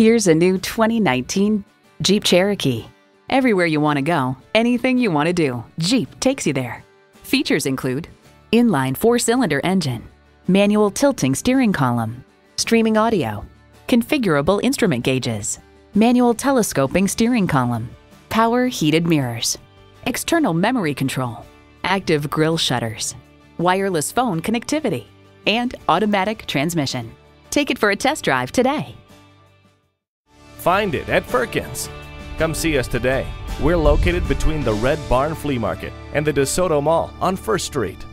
Here's a new 2019 Jeep Cherokee. Everywhere you want to go, anything you want to do, Jeep takes you there. Features include inline four-cylinder engine, manual tilting steering column, streaming audio, configurable instrument gauges, manual telescoping steering column, power heated mirrors, external memory control, active grille shutters, wireless phone connectivity, and automatic transmission. Take it for a test drive today. Find it at Firkins. Come see us today. We're located between the Red Barn Flea Market and the DeSoto Mall on 1st Street.